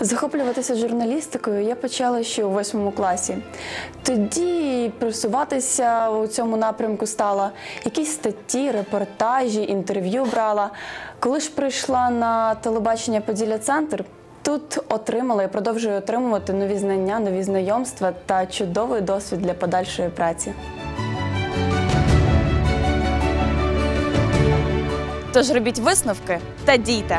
Захоплюватися журналістикою я почала ще у восьмому класі. Тоді просуватися у цьому напрямку стала. Якісь статті, репортажі, інтерв'ю брала. Коли ж прийшла на телебачення Поділля Центр, тут отримала і продовжую отримувати нові знання, нові знайомства та чудовий досвід для подальшої праці. Тож робіть висновки та дійте.